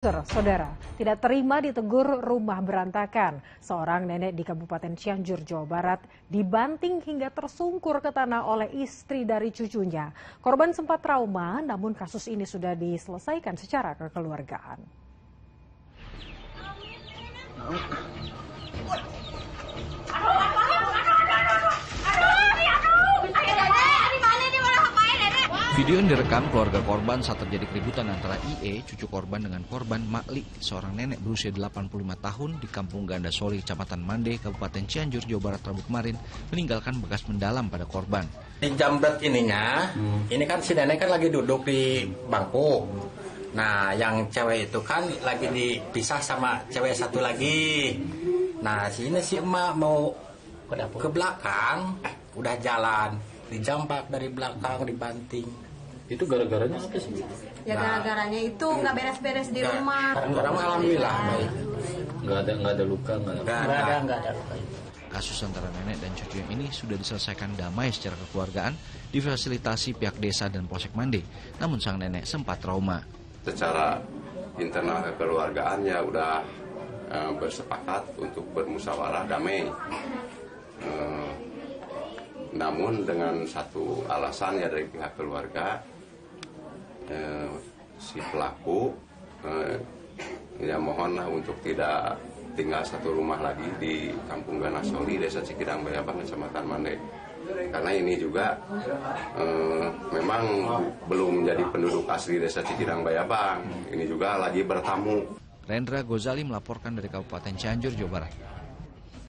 Saudara, tidak terima ditegur rumah berantakan. Seorang nenek di Kabupaten Cianjur, Jawa Barat dibanting hingga tersungkur ke tanah oleh istri dari cucunya. Korban sempat trauma, namun kasus ini sudah diselesaikan secara kekeluargaan. Video yang direkam keluarga korban saat terjadi keributan antara IE, cucu korban dengan korban Makli, seorang nenek berusia 85 tahun di Kampung Ganda Soli, Kecamatan Mande, Kabupaten Cianjur, Jawa Barat Rabu kemarin, meninggalkan bekas mendalam pada korban. Di jambret ininya, hmm. ini kan si nenek kan lagi duduk di bangku. Nah, yang cewek itu kan lagi dipisah sama cewek satu lagi. Nah, sini si emak mau ke belakang, udah jalan, dijambak dari belakang, dibanting itu gara-garanya apa sih? Ya gara-garanya itu nggak beres-beres di rumah. Sekarang alhamdulillah baik. Nggak ada nggak ada luka nggak ada. Nggak ada nggak ada luka. Kasus antara nenek dan cucu yang ini sudah diselesaikan damai secara kekeluargaan, difasilitasi pihak desa dan Polsek Mande. Namun sang nenek sempat trauma. Secara internal kekeluargaannya udah uh, bersepakat untuk bermusyawarah damai. Uh, namun dengan satu alasan ya dari pihak keluarga eh, si pelaku eh, ya mohonlah untuk tidak tinggal satu rumah lagi di Kampung Ganasoli, Desa Cikidang Bayabang, Kecamatan Mande. Karena ini juga eh, memang belum menjadi penduduk asli Desa Cikidang Bayabang. Ini juga lagi bertamu. Rendra Gozali melaporkan dari Kabupaten Cianjur, Jawa Barat.